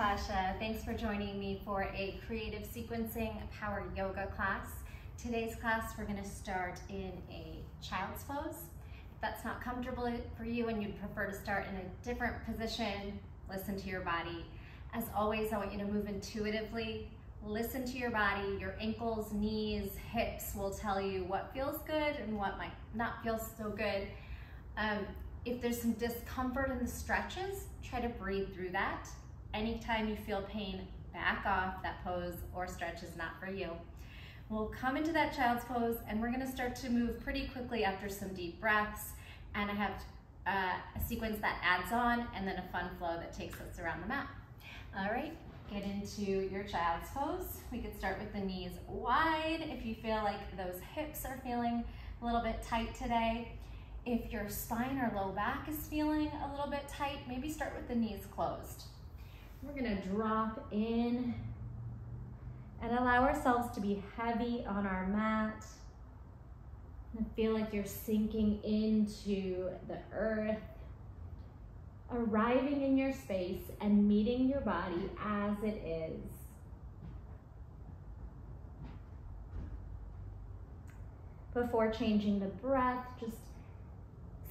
Natasha. Thanks for joining me for a creative sequencing power yoga class. Today's class, we're gonna start in a child's pose. If that's not comfortable for you and you'd prefer to start in a different position, listen to your body. As always, I want you to move intuitively. Listen to your body. Your ankles, knees, hips will tell you what feels good and what might not feel so good. Um, if there's some discomfort in the stretches, try to breathe through that. Anytime you feel pain, back off. That pose or stretch is not for you. We'll come into that child's pose and we're gonna start to move pretty quickly after some deep breaths. And I have uh, a sequence that adds on and then a fun flow that takes us around the mat. All right, get into your child's pose. We could start with the knees wide if you feel like those hips are feeling a little bit tight today. If your spine or low back is feeling a little bit tight, maybe start with the knees closed. We're gonna drop in and allow ourselves to be heavy on our mat. And feel like you're sinking into the earth, arriving in your space and meeting your body as it is. Before changing the breath, just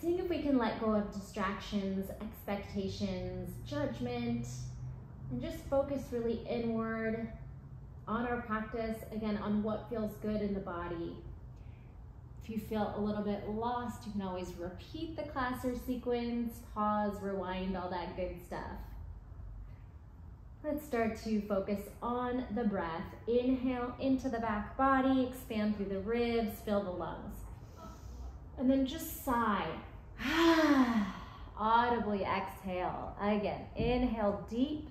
seeing if we can let go of distractions, expectations, judgment, and just focus really inward on our practice, again, on what feels good in the body. If you feel a little bit lost, you can always repeat the class or sequence, pause, rewind, all that good stuff. Let's start to focus on the breath. Inhale into the back body, expand through the ribs, fill the lungs. And then just sigh. Audibly exhale. Again, inhale deep.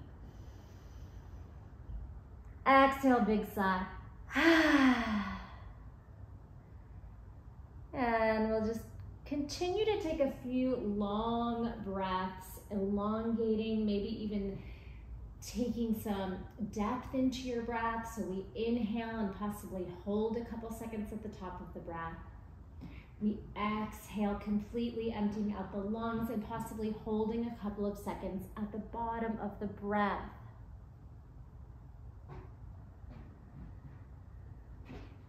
Exhale, big sigh. and we'll just continue to take a few long breaths, elongating, maybe even taking some depth into your breath. So we inhale and possibly hold a couple seconds at the top of the breath. We exhale, completely emptying out the lungs and possibly holding a couple of seconds at the bottom of the breath.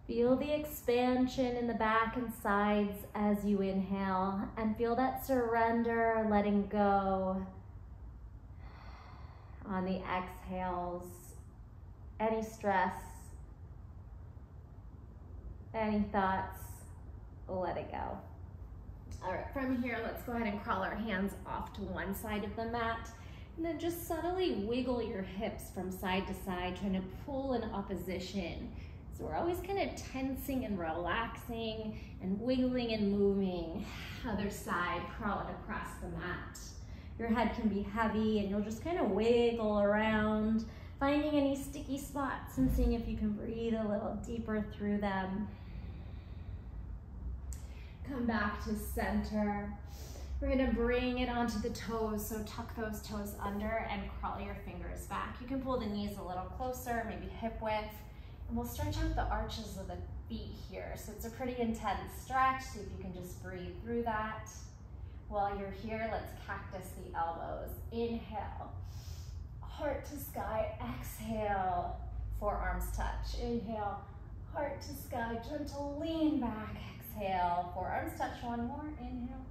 Feel the expansion in the back and sides as you inhale and feel that surrender, letting go on the exhales. Any stress, any thoughts, let it go. All right, from here, let's go ahead and crawl our hands off to one side of the mat. And then just subtly wiggle your hips from side to side, trying to pull in opposition. So we're always kind of tensing and relaxing and wiggling and moving. Other side, crawl it across the mat. Your head can be heavy and you'll just kind of wiggle around, finding any sticky spots and seeing if you can breathe a little deeper through them. Come back to center. We're gonna bring it onto the toes, so tuck those toes under and crawl your fingers back. You can pull the knees a little closer, maybe hip width, we'll stretch out the arches of the feet here. So it's a pretty intense stretch, see if you can just breathe through that. While you're here, let's cactus the elbows. Inhale, heart to sky, exhale, forearms touch. Inhale, heart to sky, gentle lean back, exhale, forearms touch, one more, inhale.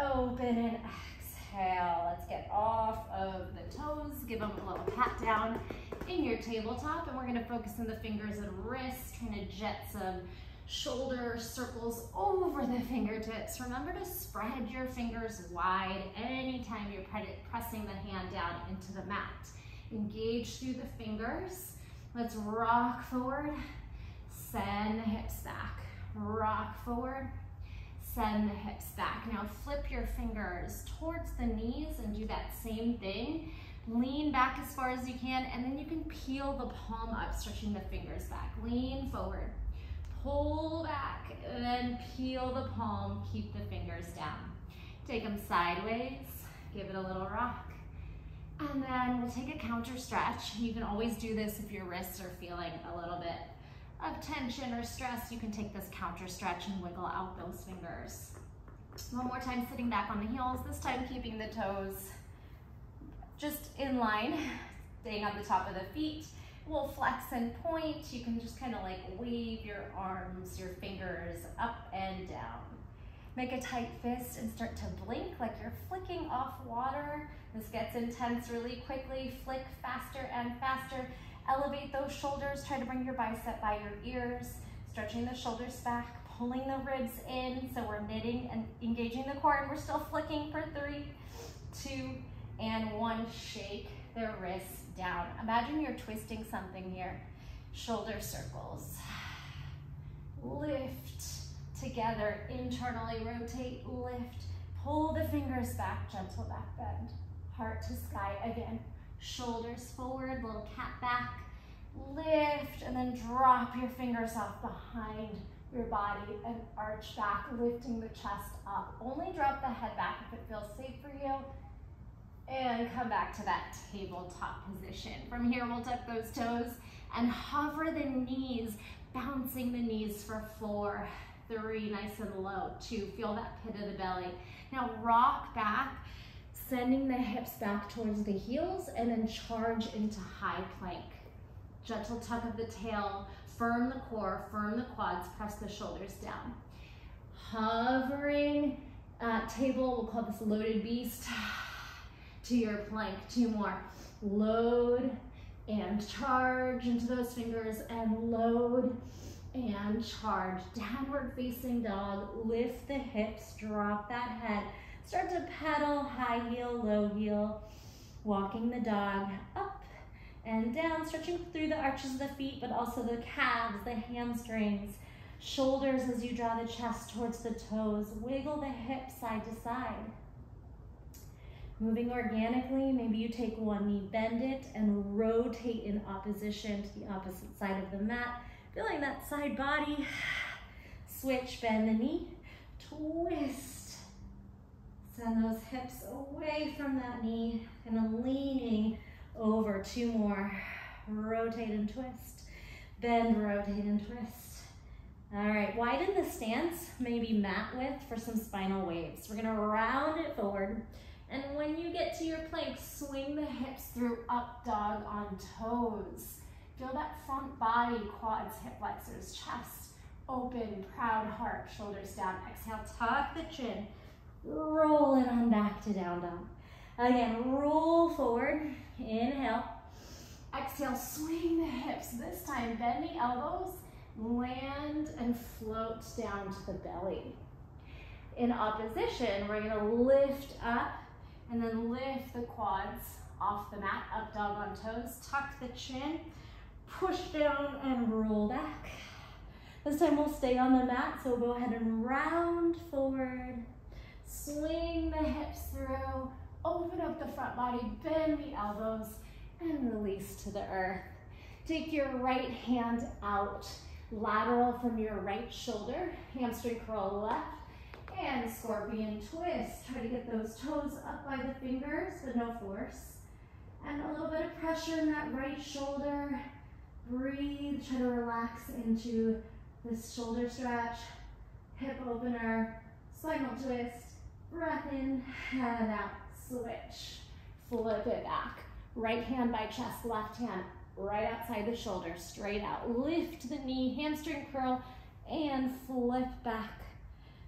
Open and exhale. Let's get off of the toes, give them a little pat down in your tabletop, and we're gonna focus on the fingers and wrists, trying to jet some shoulder circles over the fingertips. Remember to spread your fingers wide anytime you're pressing the hand down into the mat. Engage through the fingers. Let's rock forward, send the hips back. Rock forward, send the hips back. Now flip your fingers towards the knees and do that same thing. Lean back as far as you can, and then you can peel the palm up, stretching the fingers back. Lean forward, pull back, and then peel the palm, keep the fingers down. Take them sideways, give it a little rock. And then we'll take a counter stretch. You can always do this if your wrists are feeling a little bit of tension or stress. You can take this counter stretch and wiggle out those fingers. One more time, sitting back on the heels, this time keeping the toes just in line, staying on the top of the feet. We'll flex and point. You can just kind of like wave your arms, your fingers up and down. Make a tight fist and start to blink like you're flicking off water. This gets intense really quickly. Flick faster and faster. Elevate those shoulders. Try to bring your bicep by your ears. Stretching the shoulders back, pulling the ribs in. So we're knitting and engaging the core and we're still flicking for three, two, and one. Shake the wrists down. Imagine you're twisting something here. Shoulder circles. Lift together, internally rotate, lift. Pull the fingers back, gentle back bend. Heart to sky again. Shoulders forward, little cat back. Lift and then drop your fingers off behind your body and arch back, lifting the chest up. Only drop the head back if it feels safe for you. And come back to that tabletop position. From here, we'll tuck those toes and hover the knees, bouncing the knees for four, three, nice and low, two. Feel that pit of the belly. Now rock back, sending the hips back towards the heels and then charge into high plank. Gentle tuck of the tail, firm the core, firm the quads, press the shoulders down. Hovering uh, table, we'll call this loaded beast, to your plank, two more. Load and charge into those fingers and load and charge. Downward facing dog, lift the hips, drop that head. Start to pedal, high heel, low heel, walking the dog up and down, stretching through the arches of the feet, but also the calves, the hamstrings, shoulders as you draw the chest towards the toes. Wiggle the hips side to side. Moving organically, maybe you take one knee, bend it, and rotate in opposition to the opposite side of the mat. Feeling that side body. Switch, bend the knee, twist. Send those hips away from that knee, of leaning over. Two more. Rotate and twist. Bend, rotate and twist. All right, widen the stance, maybe mat width for some spinal waves. We're gonna round it forward. And when you get to your plank, swing the hips through up dog on toes. Feel that front body, quads, hip flexors, chest open, proud heart, shoulders down. Exhale, tuck the chin. Roll it on back to down dog. Again, roll forward, inhale. Exhale, swing the hips. This time, bend the elbows, land and float down to the belly. In opposition, we're gonna lift up and then lift the quads off the mat, up dog on toes, tuck the chin, push down and roll back. This time we'll stay on the mat, so we'll go ahead and round forward, swing the hips through, open up the front body, bend the elbows, and release to the earth. Take your right hand out, lateral from your right shoulder, hamstring curl left, and scorpion twist. Try to get those toes up by the fingers, but no force. And a little bit of pressure in that right shoulder. Breathe, try to relax into this shoulder stretch, hip opener, spinal twist, breath in, head out, switch. Flip it back. Right hand by chest, left hand right outside the shoulder, straight out. Lift the knee, hamstring curl, and flip back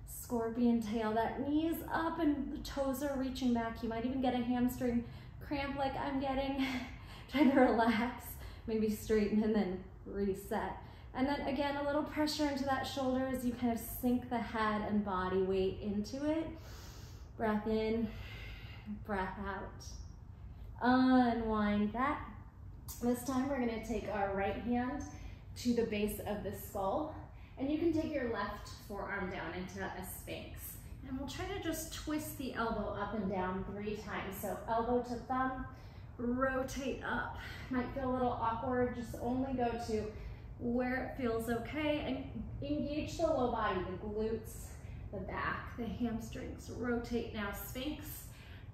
scorpion tail. That knee is up and the toes are reaching back. You might even get a hamstring cramp like I'm getting. Try to relax, maybe straighten and then reset. And then again, a little pressure into that shoulder as you kind of sink the head and body weight into it. Breath in, breath out. Unwind that. This time we're gonna take our right hand to the base of the skull and you can take your left forearm down into a sphinx. And we'll try to just twist the elbow up and down three times. So elbow to thumb, rotate up. Might feel a little awkward, just only go to where it feels okay and engage the low body, the glutes, the back, the hamstrings. Rotate now, sphinx,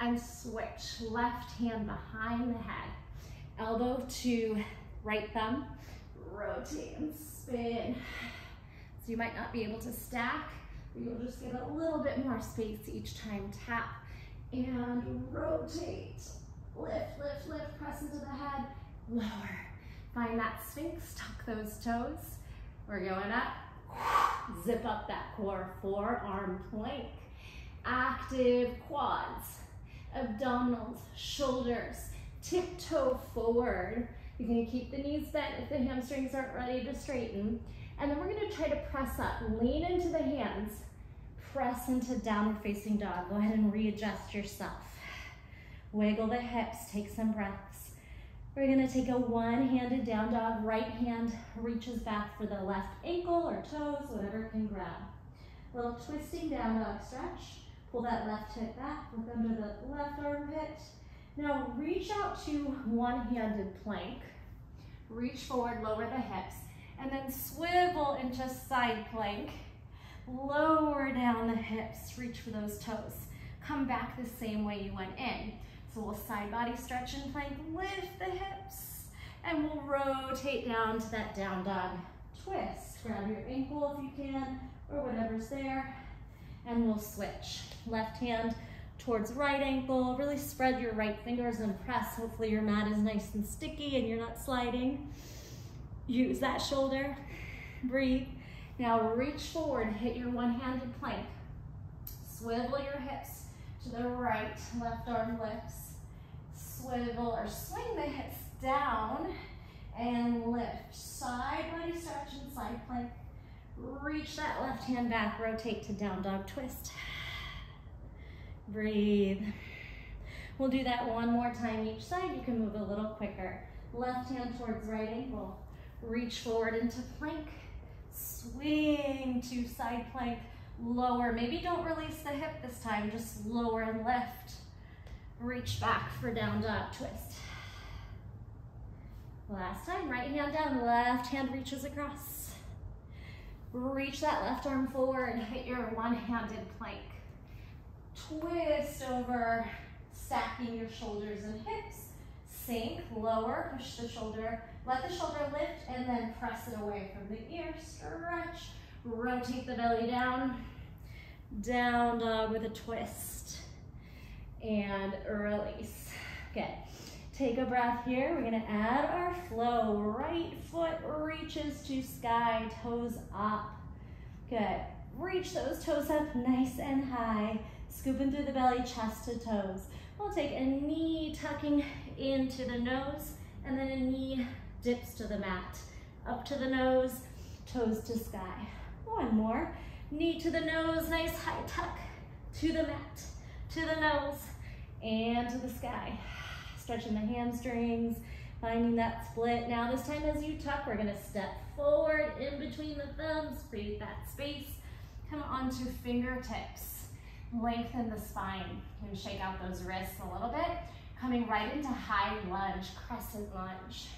and switch. Left hand behind the head. Elbow to right thumb, rotate and spin. So you might not be able to stack, but you'll just get a little bit more space each time. Tap and rotate. Lift, lift, lift, press into the head, lower. Find that sphinx, tuck those toes. We're going up, zip up that core, forearm plank. Active quads, abdominals, shoulders, tiptoe forward. You're gonna keep the knees bent if the hamstrings aren't ready to straighten. And then we're gonna try to press up. Lean into the hands, press into downward facing dog. Go ahead and readjust yourself. Wiggle the hips, take some breaths. We're gonna take a one-handed down dog. Right hand reaches back for the left ankle or toes, whatever can grab. A Little twisting down dog stretch. Pull that left hip back, look under the left armpit. Now reach out to one-handed plank. Reach forward, lower the hips, and then swivel into side plank. Lower down the hips, reach for those toes. Come back the same way you went in. So we'll side body stretch and plank, lift the hips, and we'll rotate down to that down dog twist. Grab your ankle if you can, or whatever's there, and we'll switch. Left hand towards right ankle, really spread your right fingers and press. Hopefully your mat is nice and sticky and you're not sliding. Use that shoulder, breathe. Now reach forward, hit your one-handed plank. Swivel your hips to the right, left arm lifts. Swivel or swing the hips down and lift. Side body stretch and side plank. Reach that left hand back, rotate to down dog twist. Breathe. We'll do that one more time each side. You can move a little quicker. Left hand towards right ankle. Reach forward into plank. Swing to side plank. Lower. Maybe don't release the hip this time. Just lower and lift. Reach back for down dog twist. Last time, right hand down, left hand reaches across. Reach that left arm forward, hit your one-handed plank. Twist over, stacking your shoulders and hips. Sink, lower, push the shoulder, let the shoulder lift, and then press it away from the ear. Stretch, rotate the belly down. Down dog with a twist. And release. Good. Take a breath here. We're gonna add our flow. Right foot reaches to sky, toes up. Good. Reach those toes up nice and high. Scooping through the belly, chest to toes. We'll take a knee tucking into the nose and then a knee dips to the mat. Up to the nose, toes to sky. One more. Knee to the nose, nice high tuck. To the mat, to the nose, and to the sky. Stretching the hamstrings, finding that split. Now this time as you tuck, we're gonna step forward in between the thumbs, create that space. Come onto fingertips lengthen the spine and shake out those wrists a little bit. Coming right into high lunge, crescent lunge.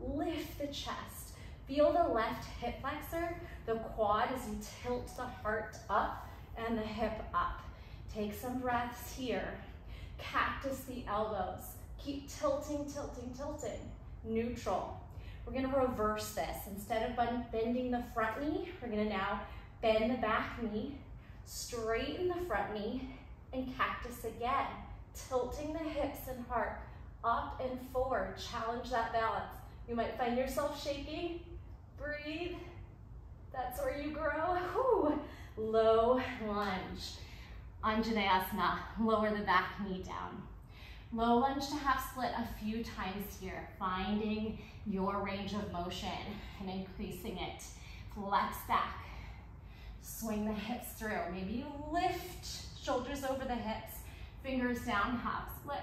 Lift the chest. Feel the left hip flexor, the quad as you tilt the heart up and the hip up. Take some breaths here. Cactus the elbows. Keep tilting, tilting, tilting. Neutral. We're gonna reverse this. Instead of bending the front knee, we're gonna now bend the back knee, Straighten the front knee and cactus again. Tilting the hips and heart up and forward. Challenge that balance. You might find yourself shaking. Breathe. That's where you grow. Whew. Low lunge. Anjaneyasana. Lower the back knee down. Low lunge to half split a few times here, finding your range of motion and increasing it. Flex back, Swing the hips through. Maybe lift shoulders over the hips, fingers down, half split.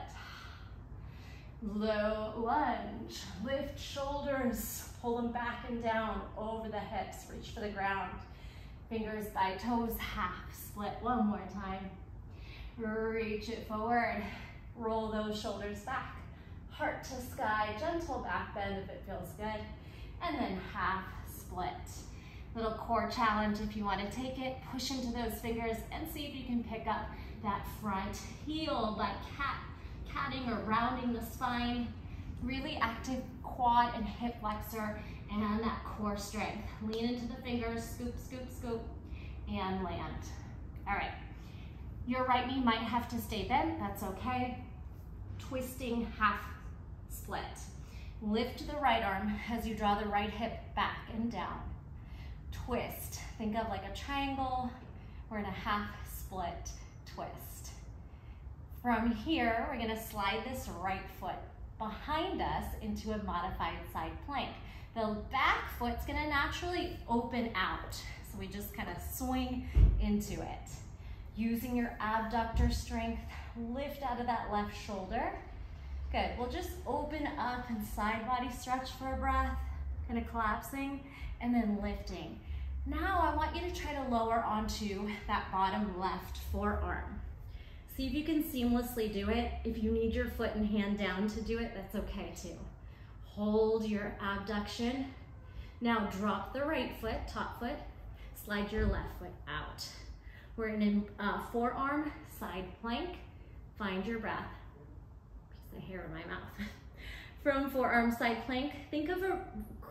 Low lunge, lift shoulders, pull them back and down over the hips, reach for the ground. Fingers by toes, half split. One more time. Reach it forward, roll those shoulders back. Heart to sky, gentle back bend if it feels good. And then half split little core challenge if you want to take it. Push into those fingers and see if you can pick up that front heel like cat, catting or rounding the spine. Really active quad and hip flexor and that core strength. Lean into the fingers, scoop, scoop, scoop, and land. All right. Your right knee might have to stay bent, that's okay. twisting half split. Lift the right arm as you draw the right hip back and down. Twist. Think of like a triangle. We're in a half split twist. From here, we're gonna slide this right foot behind us into a modified side plank. The back foot's gonna naturally open out. So we just kind of swing into it. Using your abductor strength, lift out of that left shoulder. Good, we'll just open up and side body stretch for a breath, kind of collapsing and then lifting. Now I want you to try to lower onto that bottom left forearm. See if you can seamlessly do it. If you need your foot and hand down to do it, that's okay too. Hold your abduction. Now drop the right foot, top foot, slide your left foot out. We're in a uh, forearm side plank. Find your breath. Piece of hair in my mouth. From forearm side plank, think of a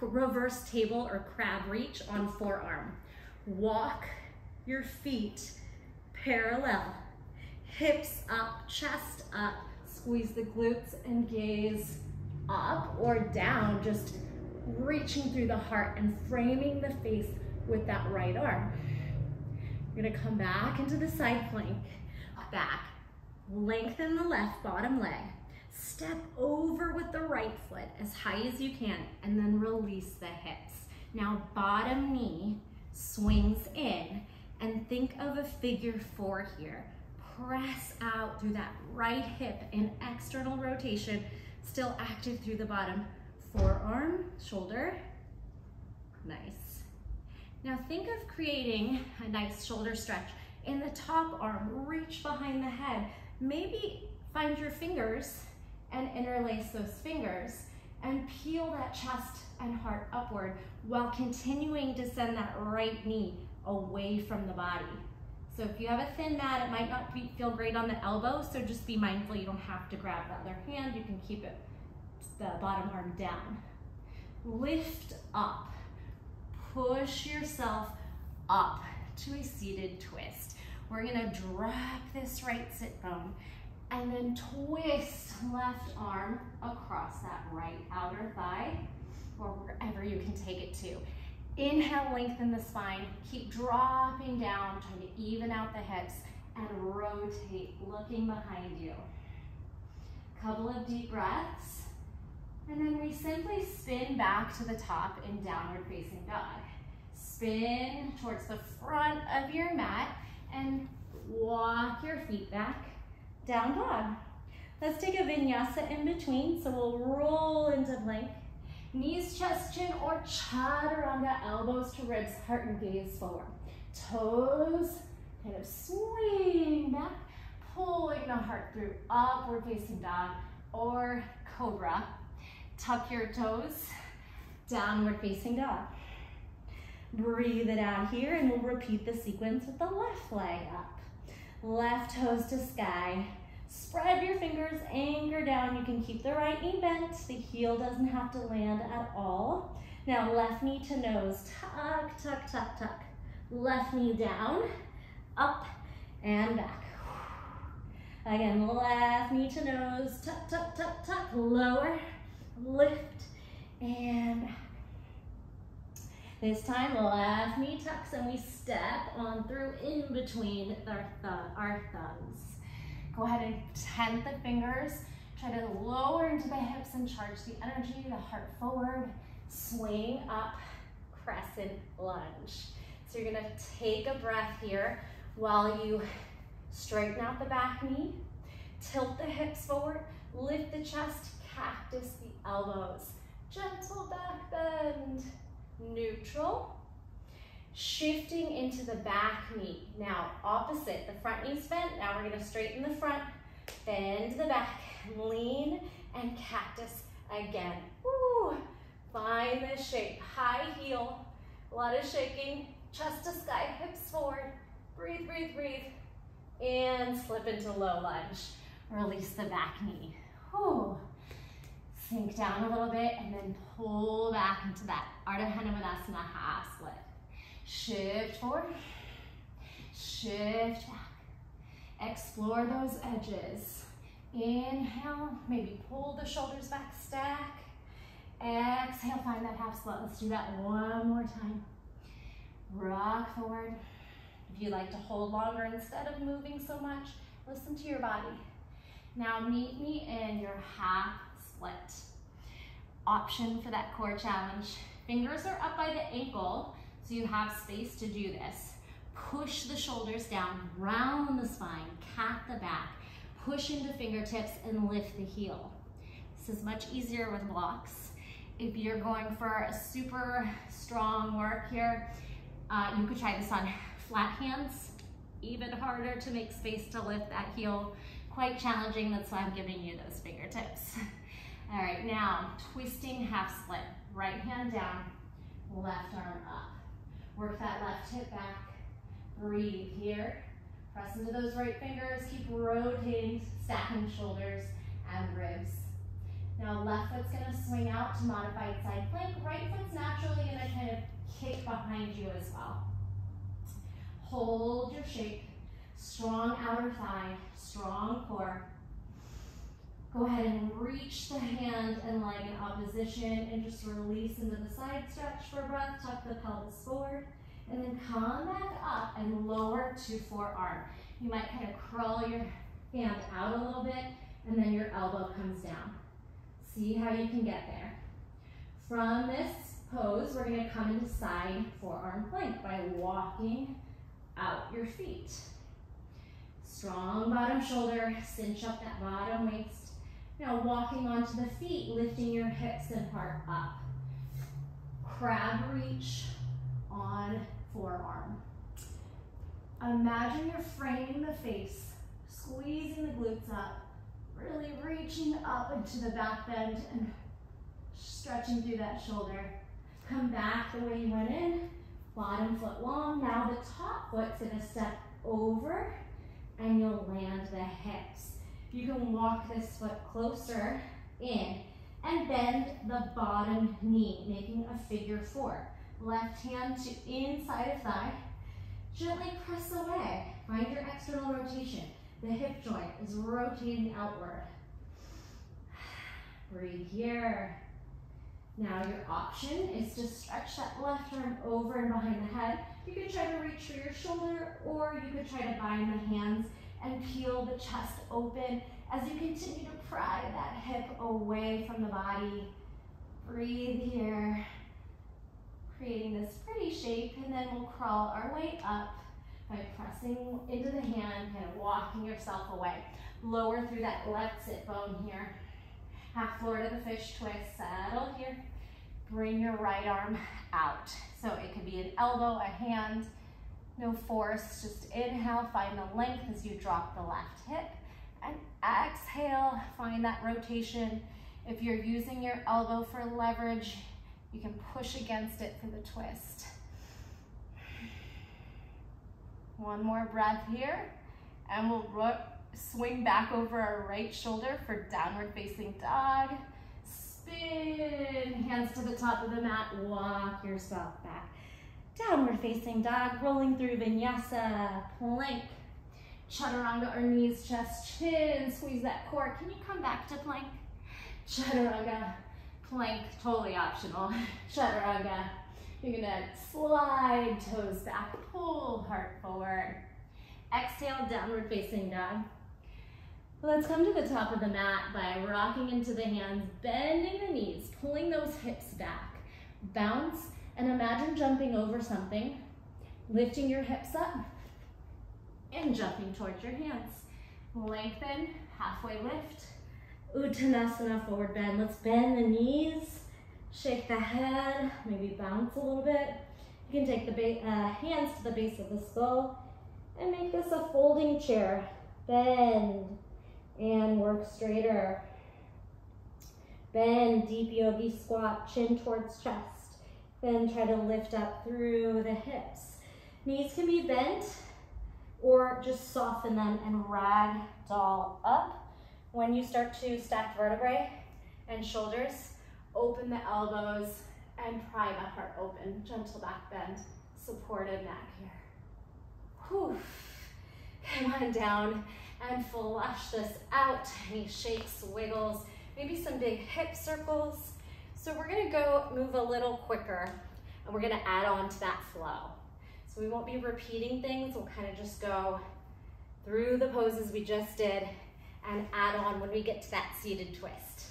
reverse table or crab reach on forearm. Walk your feet parallel hips up, chest up, squeeze the glutes and gaze up or down, just reaching through the heart and framing the face with that right arm. You're gonna come back into the side plank, back, lengthen the left bottom leg, step over with the right foot as high as you can, and then release the hips. Now bottom knee swings in, and think of a figure four here press out through that right hip in external rotation, still active through the bottom. Forearm, shoulder, nice. Now think of creating a nice shoulder stretch. In the top arm, reach behind the head. Maybe find your fingers and interlace those fingers and peel that chest and heart upward while continuing to send that right knee away from the body. So if you have a thin mat, it might not be, feel great on the elbow, so just be mindful you don't have to grab the other hand. You can keep it, the bottom arm down. Lift up. Push yourself up to a seated twist. We're gonna drop this right sit bone and then twist left arm across that right outer thigh or wherever you can take it to. Inhale, lengthen the spine. Keep dropping down, trying to even out the hips and rotate, looking behind you. Couple of deep breaths. And then we simply spin back to the top in downward facing dog. Spin towards the front of your mat and walk your feet back, down dog. Let's take a vinyasa in between. So we'll roll into plank. Knees, chest, chin, or chaturanga, elbows to ribs, heart and gaze forward. Toes, kind of swing back, pulling the heart through, upward facing dog, or cobra. Tuck your toes, downward facing dog. Breathe it out here and we'll repeat the sequence with the left leg up. Left toes to sky, Spread your fingers, anchor down. You can keep the right knee bent. The heel doesn't have to land at all. Now left knee to nose, tuck, tuck, tuck, tuck. Left knee down, up and back. Again, left knee to nose, tuck, tuck, tuck, tuck, lower, lift, and. This time, left knee tucks and we step on through in between our, th our thumbs. Go ahead and tent the fingers. Try to lower into the hips and charge the energy, the heart forward. Swing up, crescent lunge. So you're gonna take a breath here while you straighten out the back knee, tilt the hips forward, lift the chest, cactus the elbows. Gentle back bend, neutral, shifting into the back knee. Now, opposite, the front knee's bent. Now we're gonna straighten the front, bend the back, lean, and cactus again. Woo! Find this shape, high heel, a lot of shaking, chest to sky, hips forward. Breathe, breathe, breathe. And slip into low lunge. Release the back knee. Whew. Sink down a little bit and then pull back into that Ardha Hanumanasana half split. Shift forward, shift back. Explore those edges. Inhale, maybe pull the shoulders back, stack. Exhale, find that half split. Let's do that one more time. Rock forward. If you like to hold longer instead of moving so much, listen to your body. Now meet me in your half split. Option for that core challenge. Fingers are up by the ankle, so you have space to do this. Push the shoulders down, round the spine, cat the back. Push into fingertips and lift the heel. This is much easier with blocks. If you're going for a super strong work here, uh, you could try this on flat hands. Even harder to make space to lift that heel. Quite challenging, that's why I'm giving you those fingertips. All right, now twisting half split. Right hand down, left arm up. Work that left hip back. Breathe here. Press into those right fingers. Keep rotating, stacking shoulders and ribs. Now left foot's gonna swing out to modified side plank. Right foot's naturally gonna kind of kick behind you as well. Hold your shape. Strong outer thigh, strong core. Go ahead and reach the hand and leg in opposition and just release into the side stretch for breath. Tuck the pelvis forward and then come back up and lower to forearm. You might kind of crawl your hand out a little bit and then your elbow comes down. See how you can get there. From this pose, we're gonna come into side forearm plank by walking out your feet. Strong bottom shoulder, cinch up that bottom waist. Now walking onto the feet, lifting your hips and heart up. Crab reach on forearm. Imagine you're framing the face, squeezing the glutes up, really reaching up into the back bend and stretching through that shoulder. Come back the way you went in, bottom foot long. Now the top foot's gonna step over and you'll land the hips. You can walk this foot closer in and bend the bottom knee, making a figure four. Left hand to inside of thigh. Gently press away. Find your external rotation. The hip joint is rotating outward. Breathe here. Now your option is to stretch that left arm over and behind the head. You could try to reach for your shoulder or you could try to bind the hands and peel the chest open as you continue to pry that hip away from the body. Breathe here, creating this pretty shape, and then we'll crawl our way up by pressing into the hand, kind of walking yourself away. Lower through that left sit bone here. Half lord of the fish twist, settle here. Bring your right arm out. So it could be an elbow, a hand, no force, just inhale, find the length as you drop the left hip. And exhale, find that rotation. If you're using your elbow for leverage, you can push against it for the twist. One more breath here, and we'll swing back over our right shoulder for downward facing dog. Spin, hands to the top of the mat, walk yourself back. Downward facing dog, rolling through vinyasa, plank, chaturanga or knees, chest, chin, squeeze that core. Can you come back to plank? Chaturanga, plank, totally optional. Chaturanga, you're gonna slide toes back, pull heart forward. Exhale, downward facing dog. Let's come to the top of the mat by rocking into the hands, bending the knees, pulling those hips back. Bounce and imagine jumping over something, lifting your hips up, and jumping towards your hands. Lengthen, halfway lift. Uttanasana, forward bend. Let's bend the knees, shake the head, maybe bounce a little bit. You can take the uh, hands to the base of the skull and make this a folding chair. Bend and work straighter. Bend, deep yogi squat, chin towards chest. Then try to lift up through the hips. Knees can be bent or just soften them and rag doll up. When you start to stack vertebrae and shoulders, open the elbows and pry the heart open. Gentle back bend, supported neck here. Whew. Come on down. and flush this out. Any shakes, wiggles, maybe some big hip circles. So we're gonna go move a little quicker and we're gonna add on to that flow. So we won't be repeating things, we'll kind of just go through the poses we just did and add on when we get to that seated twist.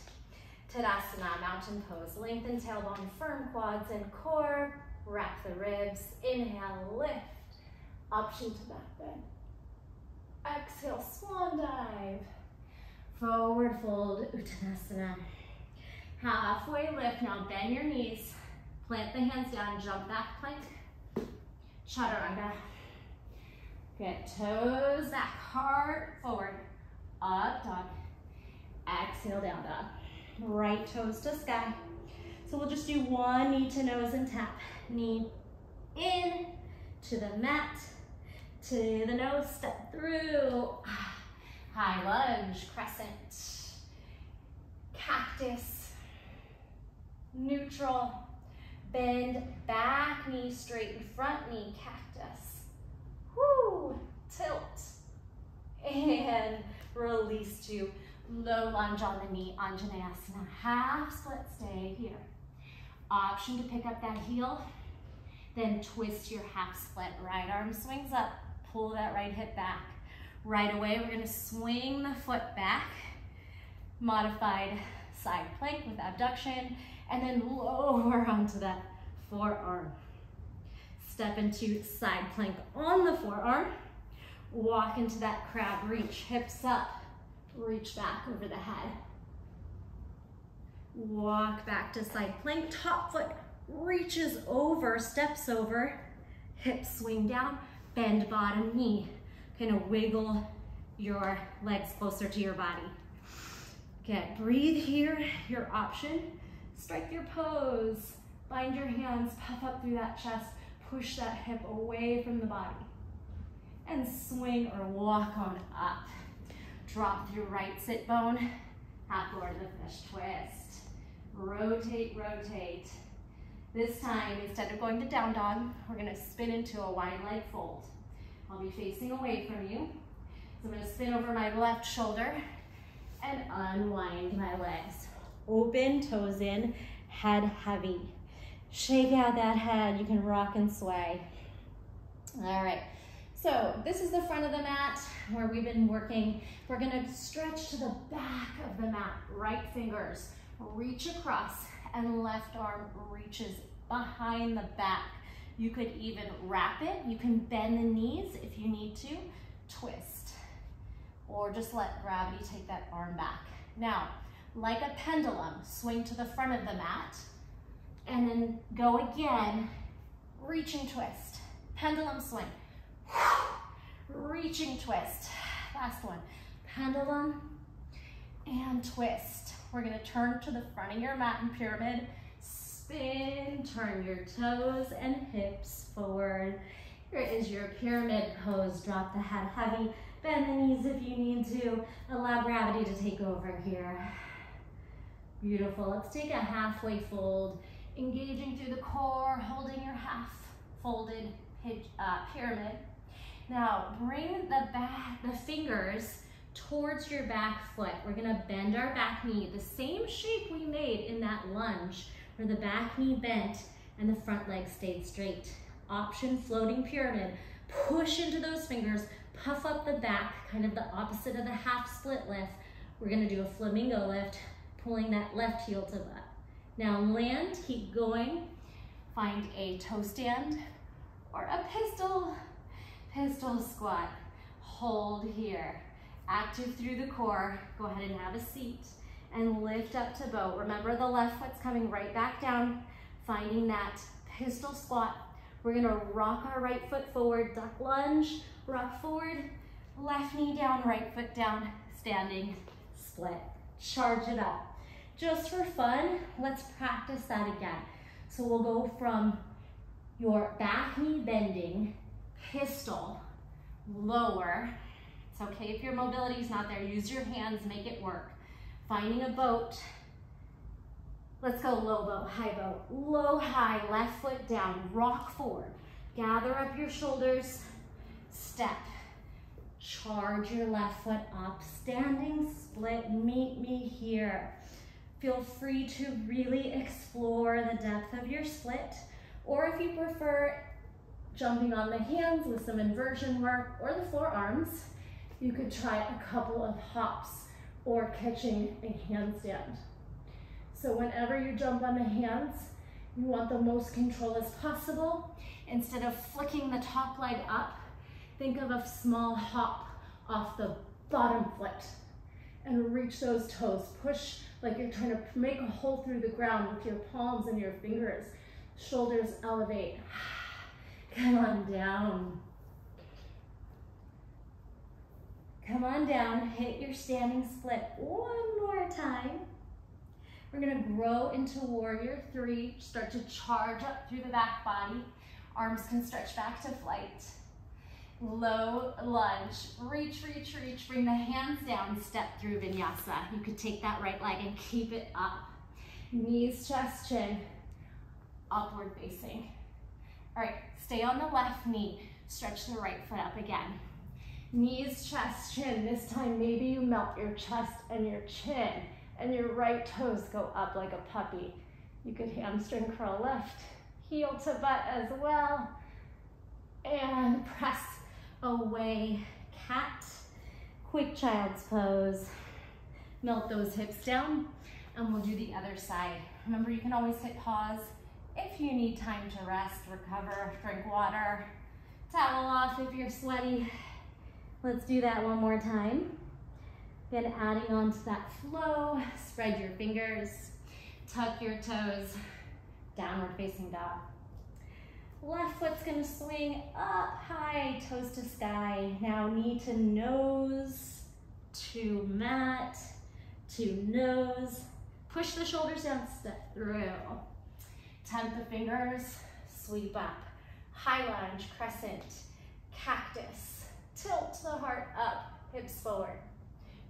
Tadasana, mountain pose. Lengthen tailbone, firm quads and core. Wrap the ribs. Inhale, lift. Option to back bend. Exhale, swan dive. Forward fold, Uttanasana. Halfway lift. Now bend your knees. Plant the hands down. Jump back plank. Chaturanga. Get toes back. Heart forward. Up dog. Exhale, down dog. Right toes to sky. So we'll just do one knee to nose and tap. Knee in to the mat, to the nose, step through. High lunge, crescent, cactus, neutral, bend back knee straight and front knee, cactus. Whoo, tilt, and release to low lunge on the knee, Anjaneyasana. Half split, stay here. Option to pick up that heel, then twist your half split. Right arm swings up, pull that right hip back. Right away, we're gonna swing the foot back, modified side plank with abduction, and then lower onto that forearm. Step into side plank on the forearm, walk into that crab reach, hips up, reach back over the head. Walk back to side plank, top foot reaches over, steps over, hips swing down, bend bottom knee. Kind of wiggle your legs closer to your body. Get, breathe here, your option. Strike your pose. Bind your hands, puff up through that chest, push that hip away from the body. And swing or walk on up. Drop through right sit bone, half over the fish twist. Rotate, rotate. This time, instead of going to down dog, we're gonna spin into a wide leg fold. I'll be facing away from you. So I'm gonna spin over my left shoulder and unwind my legs. Open, toes in, head heavy. Shake out that head, you can rock and sway. All right, so this is the front of the mat where we've been working. We're gonna stretch to the back of the mat, right fingers, reach across, and left arm reaches behind the back. You could even wrap it. You can bend the knees if you need to, twist, or just let gravity take that arm back. Now, like a pendulum, swing to the front of the mat, and then go again, reaching twist, pendulum swing reaching twist. Last one, pendulum and twist. We're gonna turn to the front of your mat in pyramid, spin, turn your toes and hips forward. Here is your pyramid pose. Drop the head heavy, bend the knees if you need to. Allow gravity to take over here. Beautiful, let's take a halfway fold, engaging through the core, holding your half folded uh, pyramid. Now bring the back, the fingers towards your back foot. We're gonna bend our back knee, the same shape we made in that lunge, where the back knee bent and the front leg stayed straight. Option floating pyramid. Push into those fingers, puff up the back, kind of the opposite of the half split lift. We're gonna do a flamingo lift, pulling that left heel to butt. Now land, keep going. Find a toe stand or a pistol pistol squat. Hold here. Active through the core. Go ahead and have a seat and lift up to bow. Remember the left foot's coming right back down, finding that pistol squat. We're gonna rock our right foot forward, duck lunge, rock forward, left knee down, right foot down, standing split. Charge it up. Just for fun, let's practice that again. So we'll go from your back knee bending pistol, lower. It's okay if your mobility is not there. Use your hands, make it work. Finding a boat. Let's go low boat, high boat. Low, high, left foot down, rock forward. Gather up your shoulders, step. Charge your left foot up, standing split, meet me here. Feel free to really explore the depth of your split, or if you prefer jumping on the hands with some inversion work or the forearms, you could try a couple of hops or catching a handstand. So whenever you jump on the hands, you want the most control as possible. Instead of flicking the top leg up, think of a small hop off the bottom foot and reach those toes. Push like you're trying to make a hole through the ground with your palms and your fingers. Shoulders elevate. Come on down. Come on down, hit your standing split one more time. We're gonna grow into warrior three, start to charge up through the back body. Arms can stretch back to flight. Low lunge, reach, reach, reach. Bring the hands down, step through vinyasa. You could take that right leg and keep it up. Knees, chest, chin, upward facing. All right, stay on the left knee. Stretch the right foot up again. Knees, chest, chin. This time, maybe you melt your chest and your chin and your right toes go up like a puppy. You could hamstring curl left, heel to butt as well. And press away, cat, quick child's pose. Melt those hips down and we'll do the other side. Remember, you can always hit pause if you need time to rest, recover, drink water, towel off if you're sweaty, Let's do that one more time. Then adding on to that flow, spread your fingers, tuck your toes, downward facing dog. Left foot's gonna swing up high, toes to sky. Now knee to nose, to mat, to nose. Push the shoulders down, step through. Temp the fingers, sweep up. High lunge, crescent, cactus, tilt the heart up, hips forward.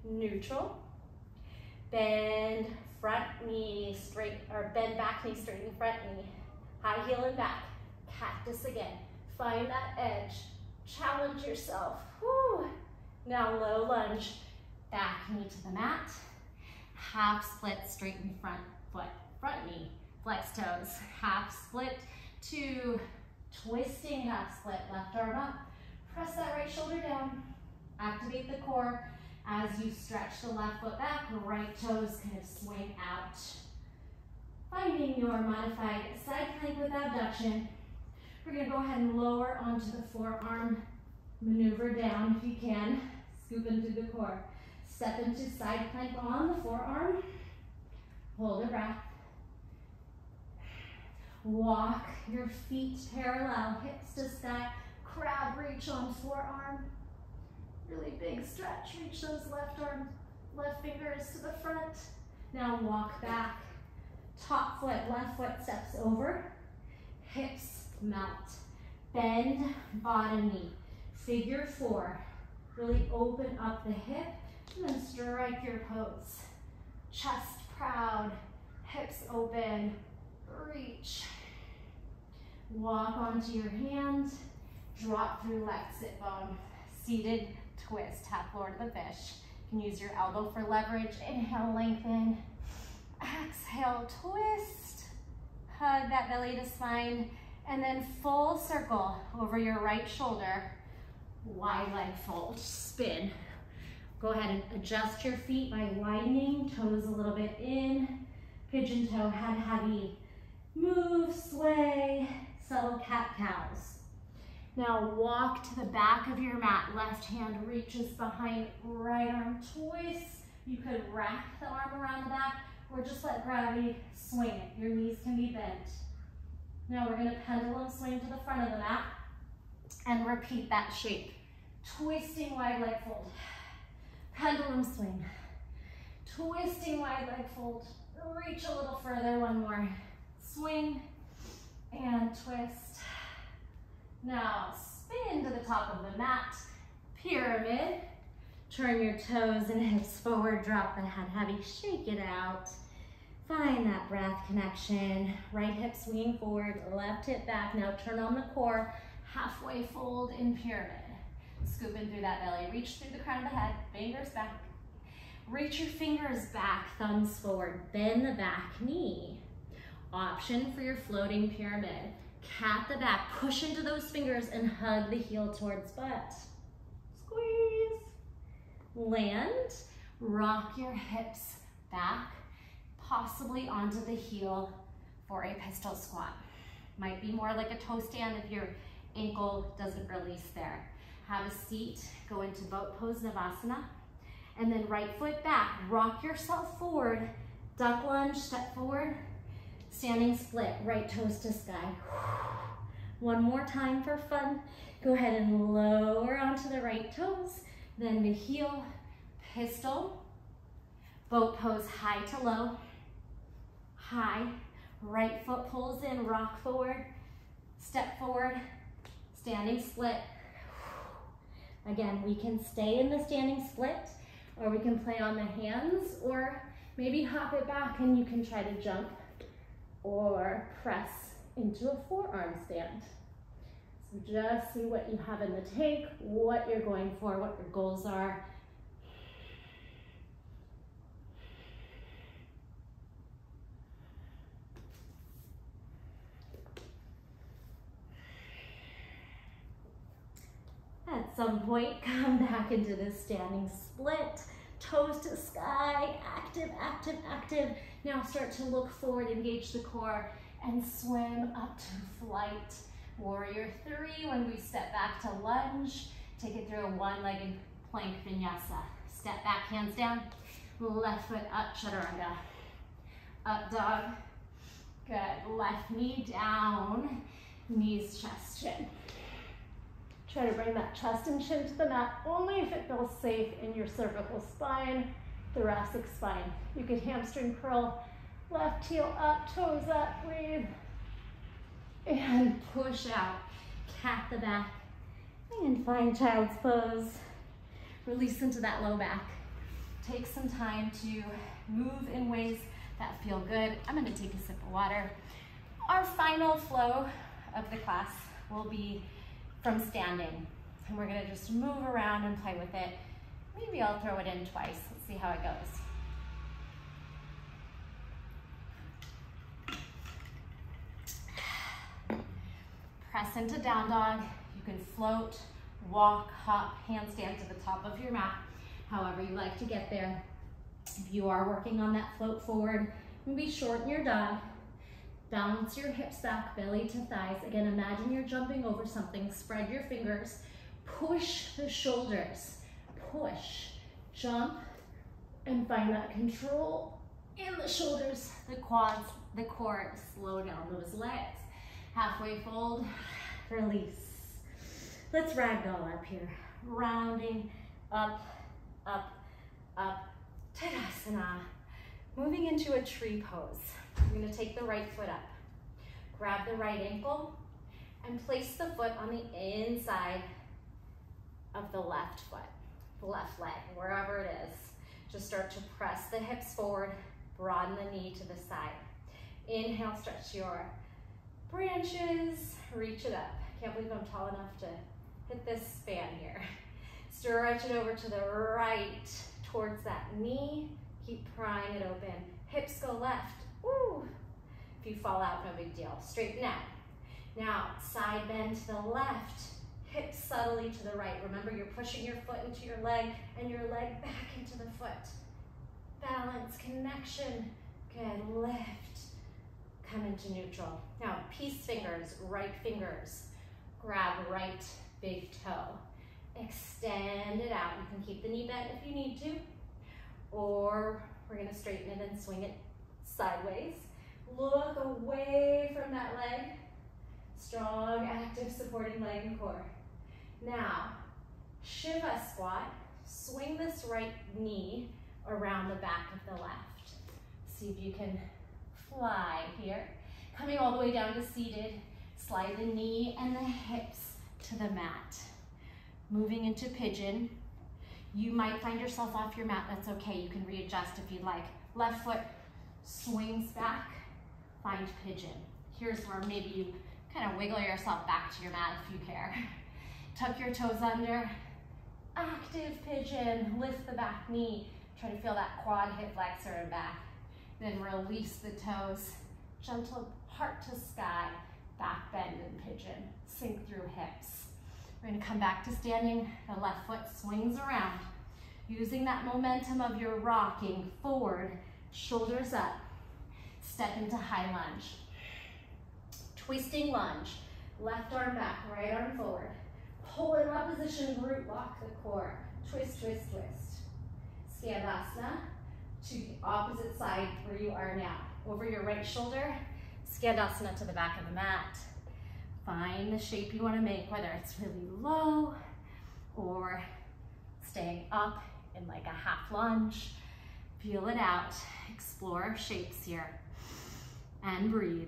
Neutral. Bend front knee straight, or bend back knee straight in front knee. High heel and back. Cactus again. Find that edge. Challenge yourself. Whew. Now low lunge. Back knee to the mat. Half split, straighten front foot. Front knee, flex toes. Half split to twisting half split. Left arm up Press that right shoulder down. Activate the core as you stretch the left foot back, right toes kind of swing out. Finding your modified side plank with abduction. We're gonna go ahead and lower onto the forearm, maneuver down if you can, scoop into the core. Step into side plank on the forearm, hold a breath. Walk your feet parallel, hips to sky, crab reach on forearm. Really big stretch. Reach those left arm, left fingers to the front. Now walk back. Top foot, left foot steps over. Hips melt. Bend bottom knee. Figure four. Really open up the hip and then strike your pose. Chest proud, hips open, reach. Walk onto your hands drop through left sit bone, seated twist, half lord of the fish. You can use your elbow for leverage. Inhale, lengthen. Exhale, twist. Hug that belly to spine. And then full circle over your right shoulder. Wide leg fold, spin. Go ahead and adjust your feet by widening, toes a little bit in. Pigeon toe, head heavy. Move, sway, subtle cat-cows. Now walk to the back of your mat. Left hand reaches behind, right arm twists. You could wrap the arm around the back or just let gravity swing it. Your knees can be bent. Now we're gonna pendulum swing to the front of the mat and repeat that shape. Twisting wide leg fold. Pendulum swing. Twisting wide leg fold. Reach a little further, one more. Swing and twist. Now spin to the top of the mat, pyramid. Turn your toes and hips forward, drop the head heavy, shake it out. Find that breath connection. Right hip swinging forward, left hip back. Now turn on the core, halfway fold in pyramid. Scoop in through that belly. Reach through the crown of the head, fingers back. Reach your fingers back, thumbs forward. Bend the back knee. Option for your floating pyramid. Cat the back, push into those fingers and hug the heel towards butt. Squeeze. Land, rock your hips back, possibly onto the heel for a pistol squat. Might be more like a toe stand if your ankle doesn't release there. Have a seat, go into boat pose Navasana, and then right foot back, rock yourself forward, duck lunge, step forward, standing split, right toes to sky. One more time for fun. Go ahead and lower onto the right toes, then the heel, pistol, boat pose high to low, high, right foot pulls in, rock forward, step forward, standing split. Again, we can stay in the standing split or we can play on the hands or maybe hop it back and you can try to jump or press into a forearm stand. So just see what you have in the tank, what you're going for, what your goals are. At some point, come back into this standing split, toes to sky, active, active, active. Now start to look forward, engage the core, and swim up to flight. Warrior three, when we step back to lunge, take it through a one-legged plank vinyasa. Step back, hands down, left foot up, chaturanga. Up dog, good. Left knee down, knees, chest, chin. Try to bring that chest and chin to the mat only if it feels safe in your cervical spine, thoracic spine. You could hamstring curl, left heel up, toes up, breathe. And push out, cat the back, and find child's pose. Release into that low back. Take some time to move in ways that feel good. I'm gonna take a sip of water. Our final flow of the class will be from standing. And we're gonna just move around and play with it. Maybe I'll throw it in twice. Let's see how it goes. Press into down dog. You can float, walk, hop, handstand to the top of your mat, however you like to get there. If you are working on that float forward, be maybe shorten your dog, Balance your hips back, belly to thighs. Again, imagine you're jumping over something. Spread your fingers. Push the shoulders. Push. Jump and find that control in the shoulders, the quads, the core. Slow down those legs. Halfway fold, release. Let's ragdoll up here. Rounding up, up, up. Tadasana. Moving into a tree pose. You're gonna take the right foot up. Grab the right ankle and place the foot on the inside of the left foot, the left leg, wherever it is. Just start to press the hips forward, broaden the knee to the side. Inhale, stretch your branches, reach it up. Can't believe I'm tall enough to hit this span here. Stretch it over to the right towards that knee. Keep prying it open. Hips go left, Woo. If you fall out, no big deal. Straighten out. Now, side bend to the left, hips subtly to the right. Remember, you're pushing your foot into your leg and your leg back into the foot. Balance, connection. Good, lift. Come into neutral. Now, peace fingers, right fingers. Grab right big toe. Extend it out. You can keep the knee bent if you need to. Or we're gonna straighten it and swing it sideways. Look away from that leg. Strong, active, supporting leg and core. Now, Shiva squat. Swing this right knee around the back of the left. See if you can fly here. Coming all the way down to seated. Slide the knee and the hips to the mat. Moving into pigeon. You might find yourself off your mat. That's okay. You can readjust if you'd like. Left foot swings back, find pigeon. Here's where maybe you kind of wiggle yourself back to your mat if you care. Tuck your toes under, active pigeon. Lift the back knee. Try to feel that quad hip flexor and back. Then release the toes. Gentle heart to sky. Back bend and pigeon. Sink through hips. We're gonna come back to standing. The left foot swings around. Using that momentum of your rocking forward, shoulders up. Step into high lunge. Twisting lunge. Left arm back, right arm forward. Pull in that position, root lock the core. Twist, twist, twist. Skandasana to the opposite side where you are now. Over your right shoulder, Skandasana to the back of the mat. Find the shape you want to make, whether it's really low or staying up in like a half lunge. Feel it out. Explore shapes here. And breathe.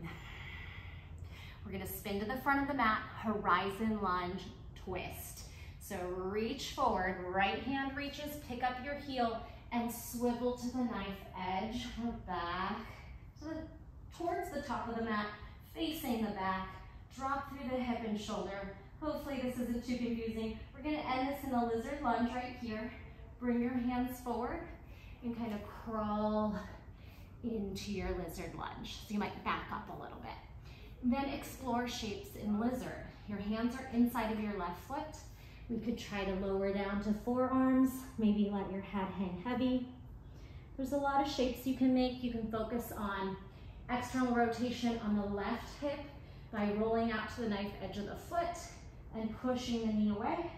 We're gonna spin to the front of the mat, horizon lunge, twist. So reach forward, right hand reaches, pick up your heel, and swivel to the knife edge, back to the, towards the top of the mat, facing the back, drop through the hip and shoulder. Hopefully this isn't too confusing. We're gonna end this in a lizard lunge right here. Bring your hands forward and kind of crawl into your lizard lunge. So you might back up a little bit. Then explore shapes in lizard. Your hands are inside of your left foot. We could try to lower down to forearms, maybe let your head hang heavy. There's a lot of shapes you can make. You can focus on external rotation on the left hip by rolling out to the knife edge of the foot and pushing the knee away.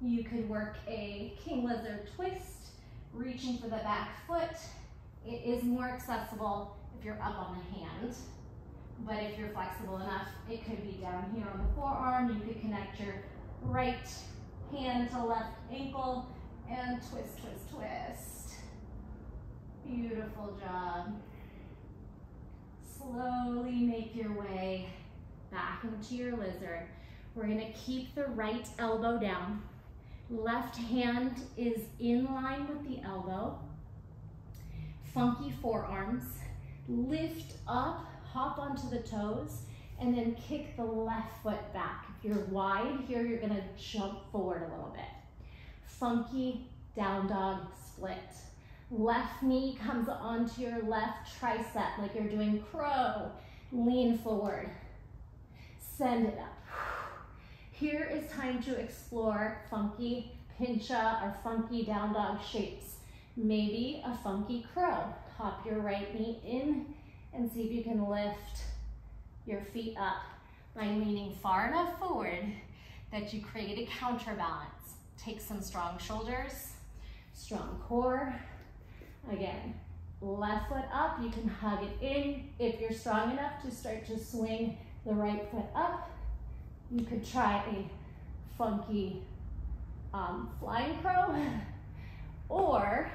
You could work a king lizard twist, reaching for the back foot. It is more accessible if you're up on the hand. But if you're flexible enough, it could be down here on the forearm. You could connect your right hand to left ankle and twist, twist, twist. Beautiful job. Slowly make your way back into your lizard. We're gonna keep the right elbow down. Left hand is in line with the elbow. Funky forearms. Lift up, hop onto the toes, and then kick the left foot back. If you're wide here, you're gonna jump forward a little bit. Funky down dog split. Left knee comes onto your left tricep like you're doing crow. Lean forward. Send it up. Here is time to explore funky pincha or funky down dog shapes. Maybe a funky crow. Pop your right knee in and see if you can lift your feet up by leaning far enough forward that you create a counterbalance. Take some strong shoulders, strong core. Again, left foot up, you can hug it in. If you're strong enough to start to swing the right foot up, you could try a funky um, flying crow. Or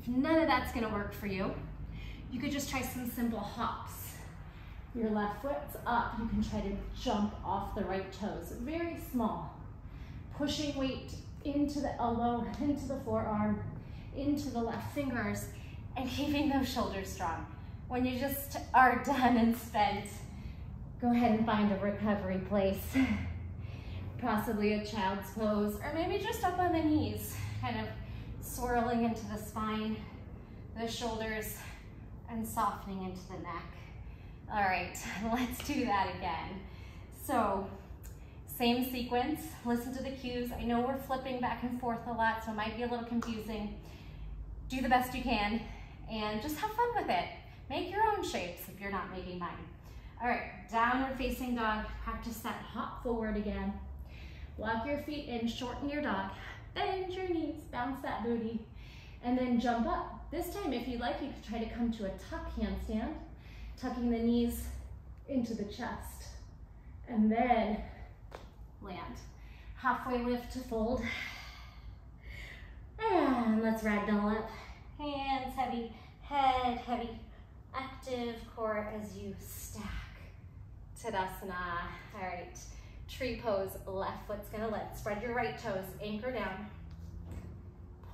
if none of that's gonna work for you, you could just try some simple hops. Your left foot's up, you can try to jump off the right toes, very small. Pushing weight into the elbow, into the forearm, into the left fingers, and keeping those shoulders strong. When you just are done and spent, go ahead and find a recovery place. Possibly a child's pose, or maybe just up on the knees, kind of swirling into the spine, the shoulders, and softening into the neck. All right, let's do that again. So, same sequence, listen to the cues. I know we're flipping back and forth a lot, so it might be a little confusing. Do the best you can, and just have fun with it. Make your own shapes if you're not making mine. All right, downward facing dog. Practice that hop forward again. Walk your feet in, shorten your dog. Bend your knees, bounce that booty, and then jump up. This time, if you like, you could try to come to a tuck handstand, tucking the knees into the chest, and then land. Halfway lift to fold. And let's ragdoll up. Hands heavy, head heavy, active core as you stack. Tadasana. All right. Tree pose, left foot's gonna lift. Spread your right toes, anchor down.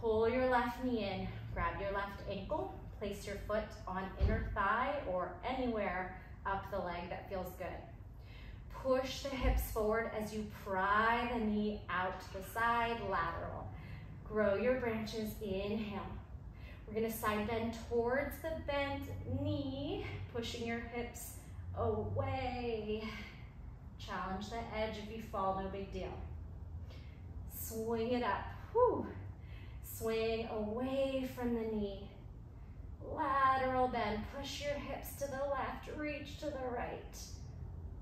Pull your left knee in, grab your left ankle, place your foot on inner thigh or anywhere up the leg that feels good. Push the hips forward as you pry the knee out to the side, lateral. Grow your branches, inhale. We're gonna side bend towards the bent knee, pushing your hips away. Challenge the edge. If you fall, no big deal. Swing it up. Whew. Swing away from the knee. Lateral bend. Push your hips to the left. Reach to the right.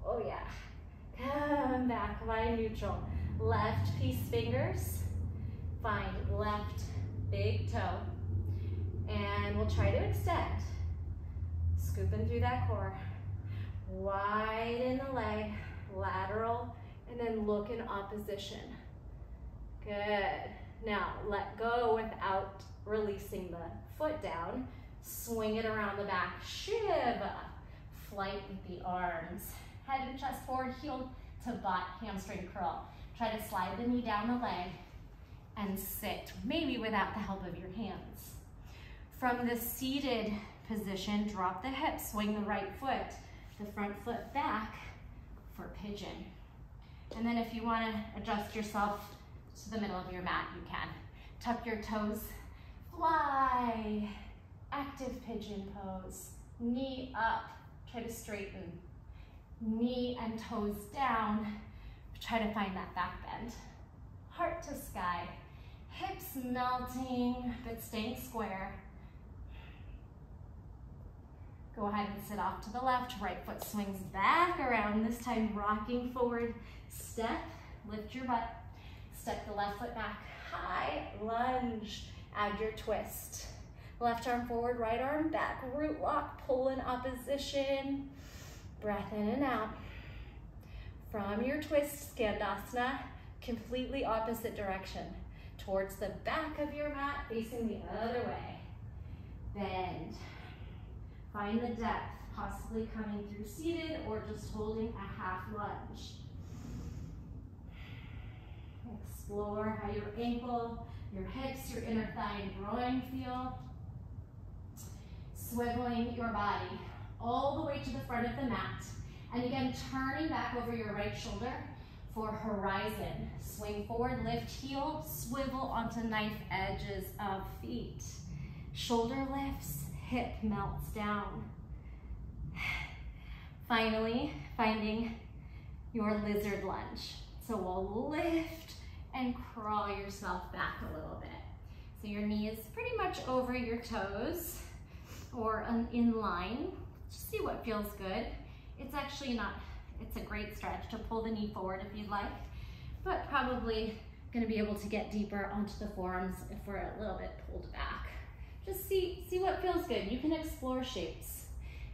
Oh yeah. Come back, lie neutral. Left peace fingers. Find left big toe. And we'll try to extend. Scooping through that core. Widen the leg, lateral, and then look in opposition. Good. Now, let go without releasing the foot down. Swing it around the back. Shiva. Flight with the arms. Head and chest forward, heel to butt, hamstring curl. Try to slide the knee down the leg and sit, maybe without the help of your hands. From the seated position, drop the hips, swing the right foot, the front foot back for pigeon. And then if you wanna adjust yourself to the middle of your mat, you can. Tuck your toes, fly, active pigeon pose, knee up, try to straighten. Knee and toes down, try to find that back bend. Heart to sky, hips melting, but staying square. Go ahead and sit off to the left. Right foot swings back around, this time rocking forward. Step, lift your butt. Step the left foot back. High lunge, add your twist. Left arm forward, right arm back. Root lock, pull in opposition. Breath in and out. From your twist, Skandasana, completely opposite direction. Towards the back of your mat, facing the other way. Bend. Find the depth, possibly coming through seated or just holding a half lunge. Explore how your ankle, your hips, your inner thigh and groin feel. Swiveling your body all the way to the front of the mat. And again, turning back over your right shoulder for horizon. Swing forward, lift heel, swivel onto knife edges of feet. Shoulder lifts, hip melts down. Finally, finding your lizard lunge. So we'll lift and crawl yourself back a little bit. So your knee is pretty much over your toes or in line. Just see what feels good. It's actually not, it's a great stretch to pull the knee forward if you'd like, but probably gonna be able to get deeper onto the forearms if we're a little bit pulled back. Just see, see what feels good. You can explore shapes.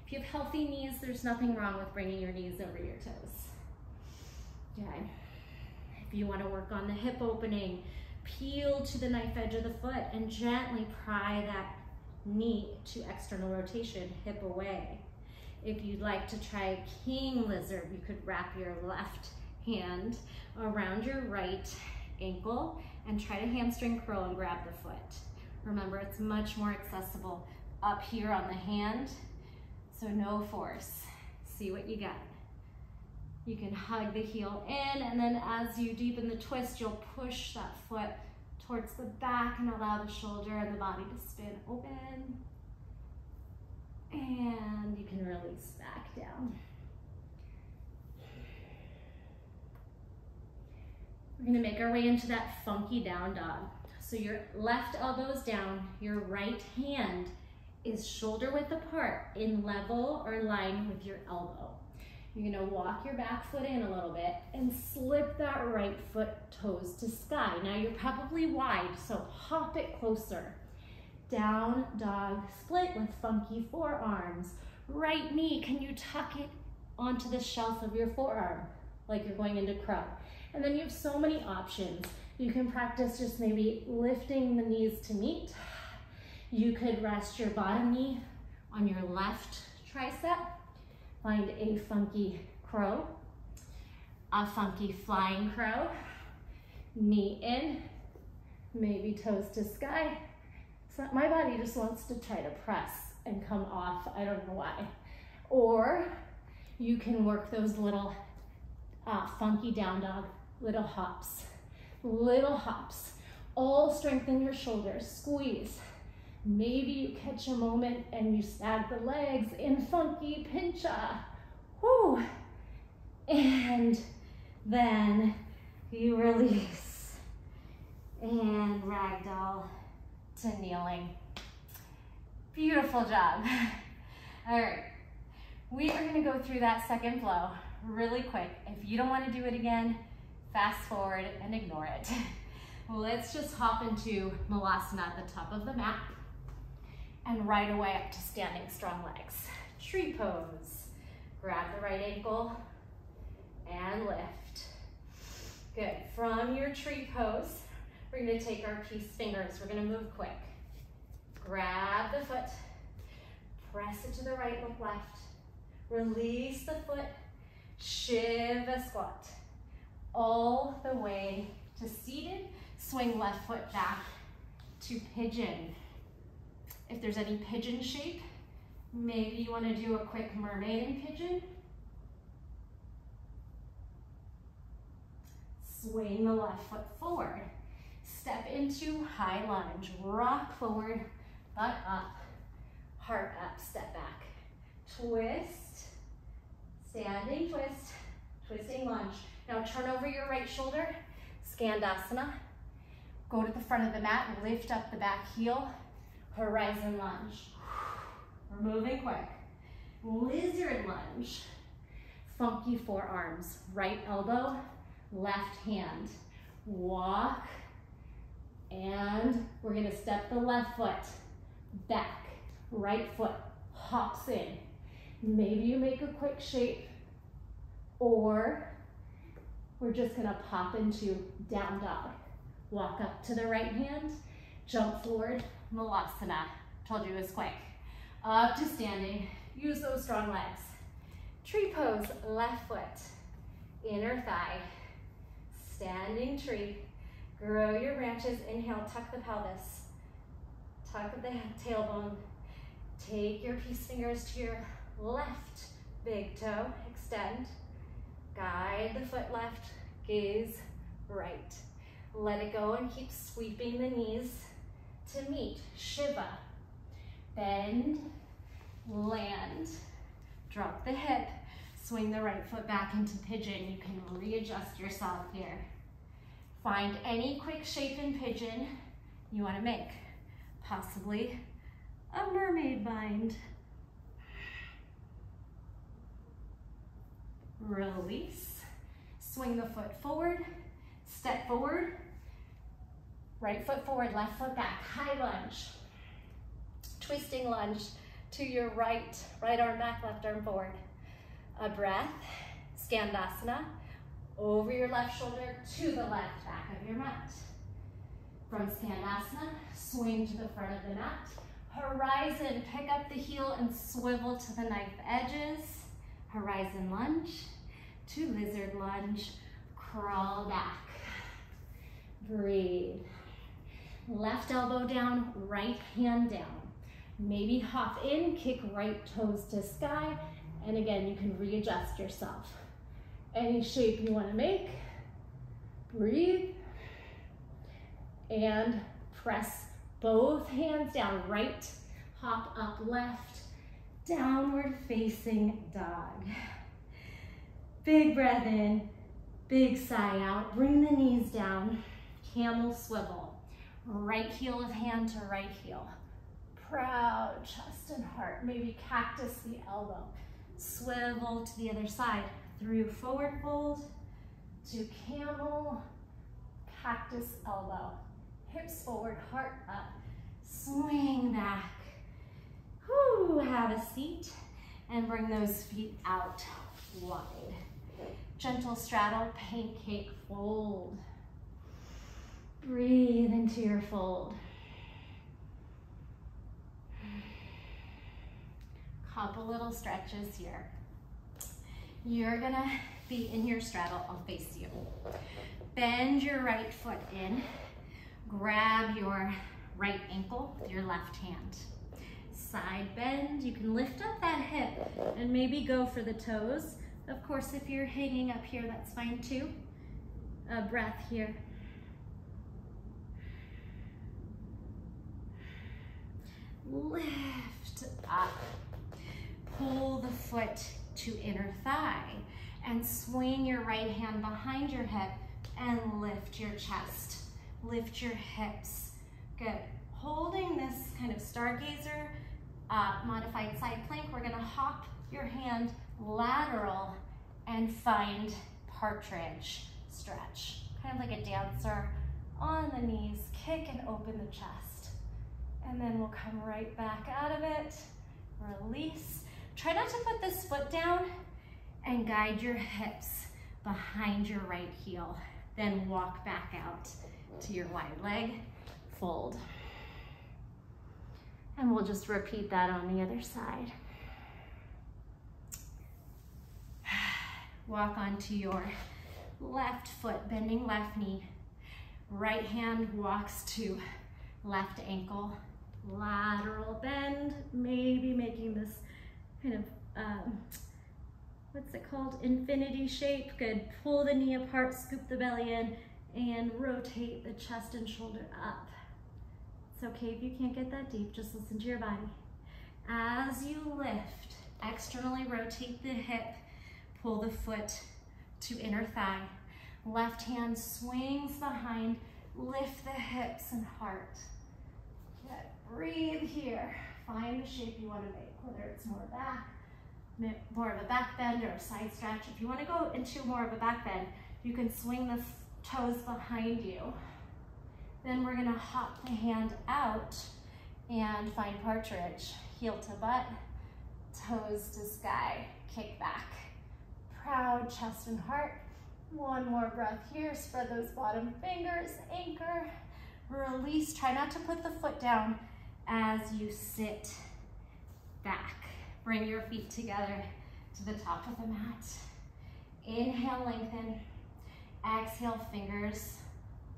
If you have healthy knees, there's nothing wrong with bringing your knees over your toes. Okay. If you want to work on the hip opening, peel to the knife edge of the foot and gently pry that knee to external rotation, hip away. If you'd like to try king lizard, you could wrap your left hand around your right ankle and try to hamstring curl and grab the foot. Remember, it's much more accessible up here on the hand, so no force. See what you got. You can hug the heel in, and then as you deepen the twist, you'll push that foot towards the back and allow the shoulder and the body to spin open. And you can release back down. We're gonna make our way into that funky down dog. So your left elbow is down, your right hand is shoulder width apart in level or line with your elbow. You're gonna walk your back foot in a little bit and slip that right foot toes to sky. Now you're probably wide, so hop it closer. Down dog split with funky forearms. Right knee, can you tuck it onto the shelf of your forearm like you're going into crow? And then you have so many options. You can practice just maybe lifting the knees to meet. You could rest your bottom knee on your left tricep. Find a funky crow, a funky flying crow. Knee in, maybe toes to sky. So my body just wants to try to press and come off. I don't know why. Or you can work those little uh, funky down dog, little hops, little hops. All strengthen your shoulders, squeeze. Maybe you catch a moment and you snag the legs in funky pincha. Whoo. And then you release. And ragdoll to kneeling. Beautiful job. All right, we are gonna go through that second flow really quick. If you don't wanna do it again, fast forward and ignore it. Let's just hop into Malasana at the top of the mat and right away up to standing strong legs. Tree pose. Grab the right ankle and lift. Good. From your tree pose, we're gonna take our peace fingers. We're gonna move quick. Grab the foot, press it to the right, look left. Release the foot, Shiva squat. All the way to seated, swing left foot back to pigeon. If there's any pigeon shape, maybe you wanna do a quick mermaid in pigeon. Swing the left foot forward. Step into high lunge, rock forward, butt up, heart up, step back. Twist, standing twist, twisting lunge. Now turn over your right shoulder, Skandasana. Go to the front of the mat, lift up the back heel, horizon lunge. We're moving quick. Lizard lunge. Funky forearms, right elbow, left hand. Walk, and we're gonna step the left foot back. Right foot hops in. Maybe you make a quick shape, or we're just gonna pop into down dog. Walk up to the right hand, jump forward, Malasana. Told you it was quick. Up to standing, use those strong legs. Tree pose, left foot, inner thigh, standing tree. Grow your branches, inhale, tuck the pelvis. Tuck the tailbone. Take your peace fingers to your left big toe, extend. Guide the foot left, gaze right. Let it go and keep sweeping the knees to meet, Shiva. Bend, land, drop the hip, swing the right foot back into pigeon. You can readjust yourself here. Find any quick shape in pigeon you wanna make. Possibly a mermaid bind. Release. Swing the foot forward, step forward, right foot forward, left foot back, high lunge. Twisting lunge to your right, right arm back, left arm forward. A breath, Skandasana, over your left shoulder to the left back of your mat. From Skandasana, swing to the front of the mat. Horizon, pick up the heel and swivel to the knife edges. Horizon lunge to lizard lunge. Crawl back. Breathe. Left elbow down, right hand down. Maybe hop in, kick right toes to sky, and again, you can readjust yourself. Any shape you wanna make, breathe, and press both hands down, right, hop up, left, downward facing dog. Big breath in, big sigh out, bring the knees down, camel swivel. Right heel of hand to right heel. Proud chest and heart, maybe cactus the elbow. Swivel to the other side, through forward fold, to camel, cactus elbow hips forward, heart up, swing back. Have a seat and bring those feet out wide. Gentle straddle, pancake fold. Breathe into your fold. Couple little stretches here. You're gonna be in your straddle, I'll face you. Bend your right foot in grab your right ankle with your left hand. Side bend, you can lift up that hip and maybe go for the toes, Of course, if you're hanging up here, that's fine too. A breath here. Lift up. Pull the foot to inner thigh and swing your right hand behind your hip and lift your chest. Lift your hips. Good. Holding this kind of stargazer uh, modified side plank, we're gonna hop your hand lateral and find partridge stretch. Kind of like a dancer on the knees, kick and open the chest. And then we'll come right back out of it, release. Try not to put this foot down and guide your hips behind your right heel. Then walk back out to your wide leg, fold. And we'll just repeat that on the other side. Walk onto your left foot, bending left knee. Right hand walks to left ankle, lateral bend, maybe making this kind of, um, what's it called? Infinity shape. Good. Pull the knee apart, scoop the belly in, and rotate the chest and shoulder up. It's okay if you can't get that deep, just listen to your body. As you lift, externally rotate the hip, pull the foot to inner thigh. Left hand swings behind, lift the hips and heart. Good. Breathe here. Find the shape you want to make, whether it's more back, more of a back bend or a side stretch. If you want to go into more of a back bend, you can swing the toes behind you. Then we're gonna hop the hand out and find partridge. Heel to butt, toes to sky, kick back. Proud chest and heart. One more breath here. Spread those bottom fingers, anchor, release. Try not to put the foot down as you sit back. Bring your feet together to the top of the mat. Inhale, lengthen. Exhale, fingers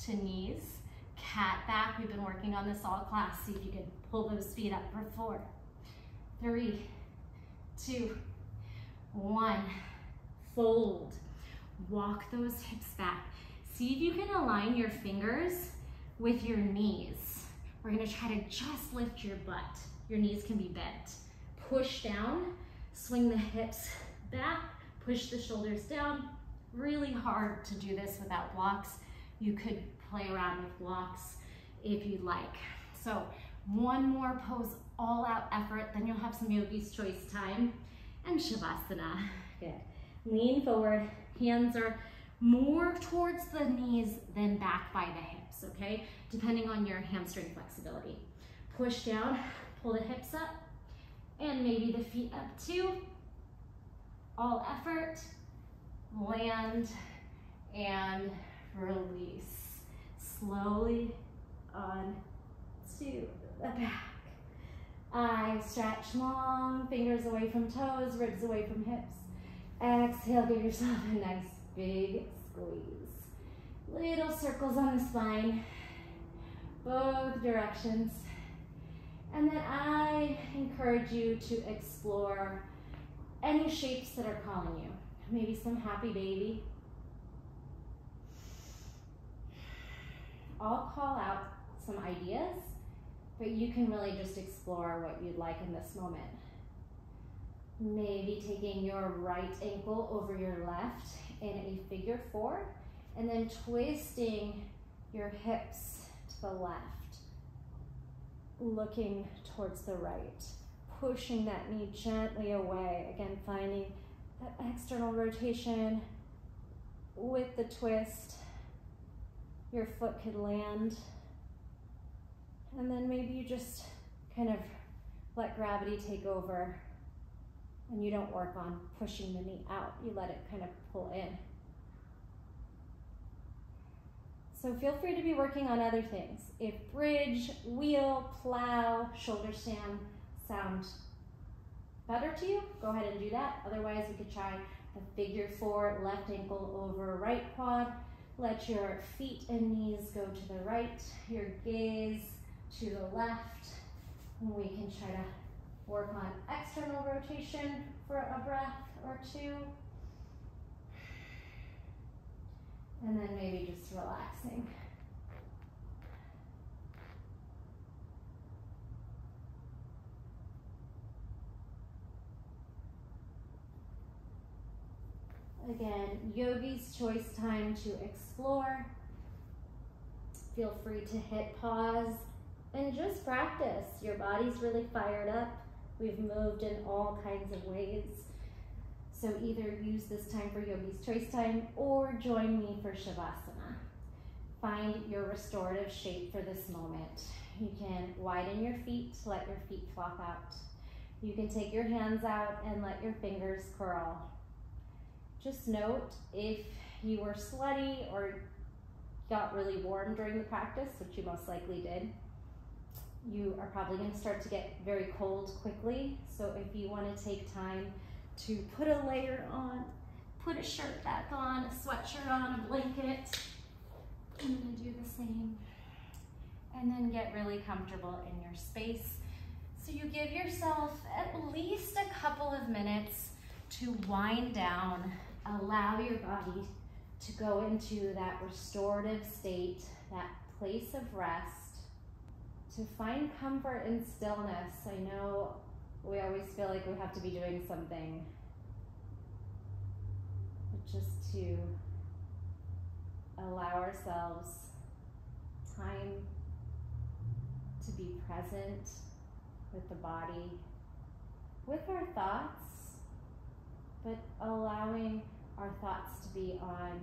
to knees cat back. We've been working on this all class. See if you can pull those feet up for four, three, two, one. Fold. Walk those hips back. See if you can align your fingers with your knees. We're gonna try to just lift your butt. Your knees can be bent. Push down, swing the hips back, push the shoulders down. Really hard to do this without blocks. You could play around with blocks if you'd like. So one more pose, all out effort, then you'll have some yogi's choice time and Shavasana. Good. Lean forward, hands are more towards the knees than back by the hips, okay? Depending on your hamstring flexibility. Push down, pull the hips up, and maybe the feet up too. All effort, land, and release slowly on to the back. I stretch long, fingers away from toes, ribs away from hips. Exhale, give yourself a nice big squeeze. Little circles on the spine, both directions. And then I encourage you to explore any shapes that are calling you. Maybe some happy baby, I'll call out some ideas, but you can really just explore what you'd like in this moment. Maybe taking your right ankle over your left in a figure four, and then twisting your hips to the left, looking towards the right, pushing that knee gently away. Again, finding that external rotation with the twist your foot could land. And then maybe you just kind of let gravity take over and you don't work on pushing the knee out. You let it kind of pull in. So feel free to be working on other things. If bridge, wheel, plow, shoulder stand sound better to you, go ahead and do that. Otherwise, we could try the figure four, left ankle over right quad, let your feet and knees go to the right, your gaze to the left. We can try to work on external rotation for a breath or two. And then maybe just relaxing. Again, yogi's choice time to explore. Feel free to hit pause and just practice. Your body's really fired up. We've moved in all kinds of ways. So either use this time for yogi's choice time or join me for Shavasana. Find your restorative shape for this moment. You can widen your feet, to let your feet flop out. You can take your hands out and let your fingers curl. Just note if you were sweaty or got really warm during the practice, which you most likely did, you are probably going to start to get very cold quickly. So if you want to take time to put a layer on, put a shirt back on, a sweatshirt on, a blanket, I'm going to do the same. And then get really comfortable in your space. So you give yourself at least a couple of minutes to wind down, allow your body to go into that restorative state, that place of rest to find comfort in stillness. I know we always feel like we have to be doing something, but just to allow ourselves time to be present with the body, with our thoughts, but allowing our thoughts to be on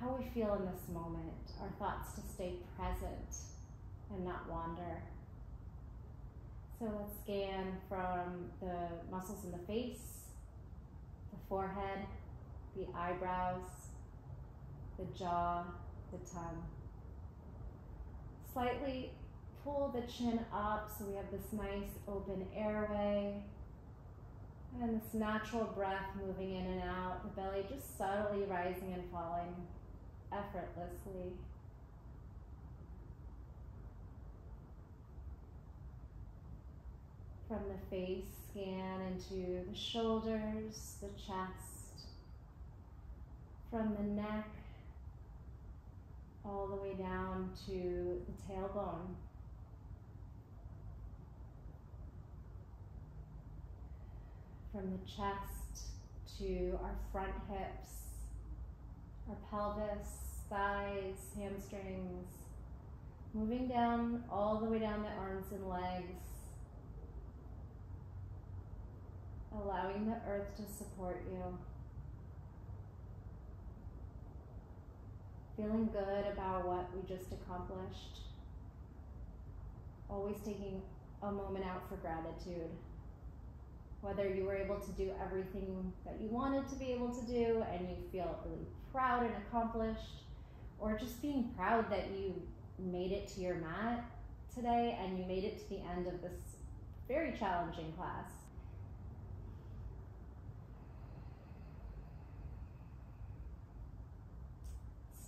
how we feel in this moment, our thoughts to stay present and not wander. So let's scan from the muscles in the face, the forehead, the eyebrows, the jaw, the tongue. Slightly pull the chin up so we have this nice open airway. And this natural breath moving in and out, the belly just subtly rising and falling effortlessly. From the face, scan into the shoulders, the chest, from the neck, all the way down to the tailbone. From the chest to our front hips, our pelvis, thighs, hamstrings, moving down all the way down the arms and legs, allowing the earth to support you. Feeling good about what we just accomplished. Always taking a moment out for gratitude. Whether you were able to do everything that you wanted to be able to do and you feel really proud and accomplished, or just being proud that you made it to your mat today and you made it to the end of this very challenging class.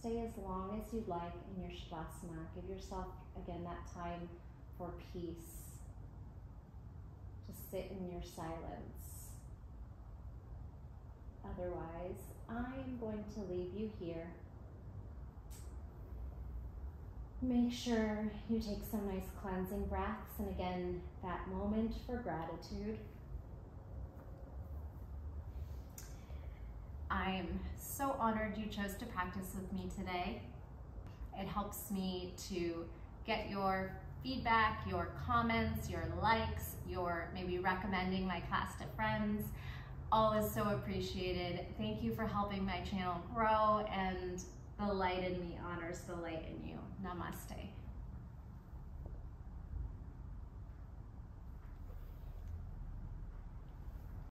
stay as long as you'd like in your Shavasana. Give yourself, again, that time for peace. Just sit in your silence. Otherwise, I'm going to leave you here. Make sure you take some nice cleansing breaths, and again, that moment for gratitude. I'm so honored you chose to practice with me today. It helps me to get your feedback, your comments, your likes, your maybe recommending my class to friends. All is so appreciated. Thank you for helping my channel grow and the light in me honors the light in you. Namaste.